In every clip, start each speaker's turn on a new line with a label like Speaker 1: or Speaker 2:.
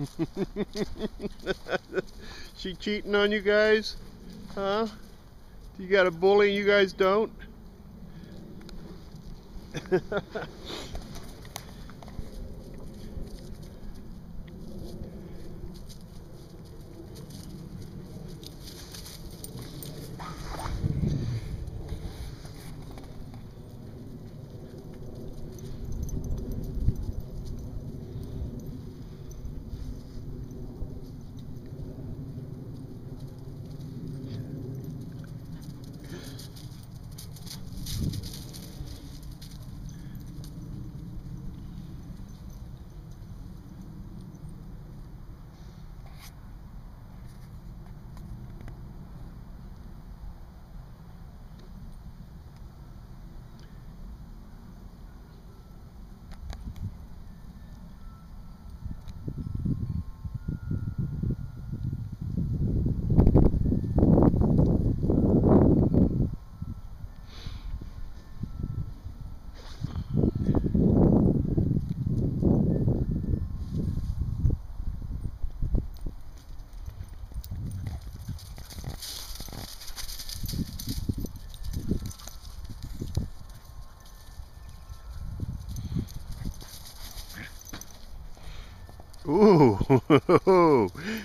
Speaker 1: she cheating on you guys? Huh? You got a bully and you guys don't? Ooh.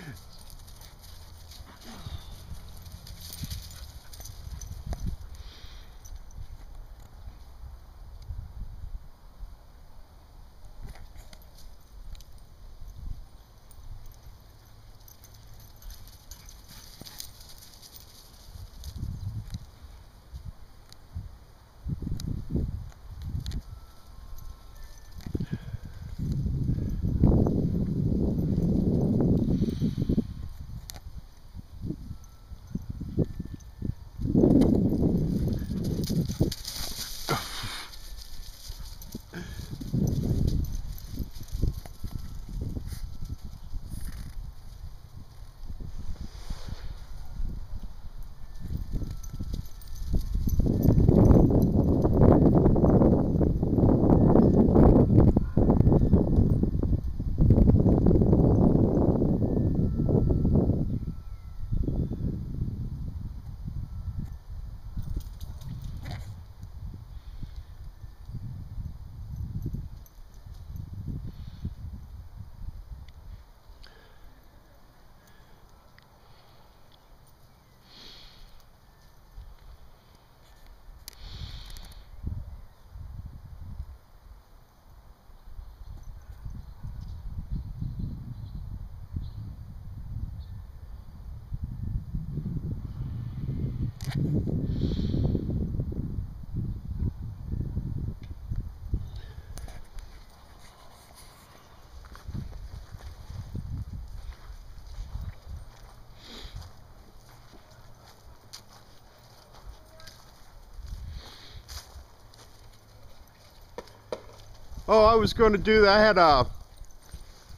Speaker 1: Oh, I was going to do that. I had a,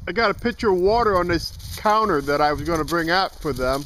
Speaker 1: I got a pitcher of water on this counter that I was going to bring out for them.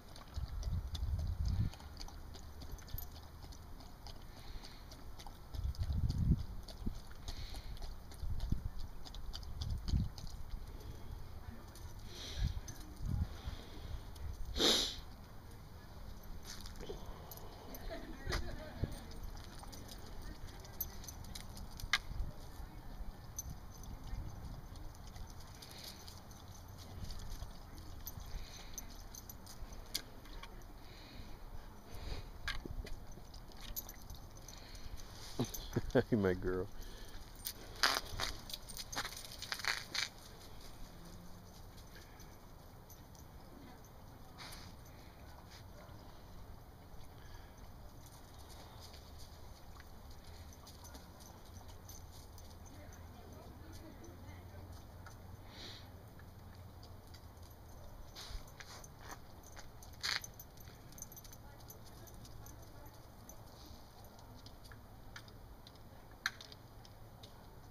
Speaker 1: Hey, my girl.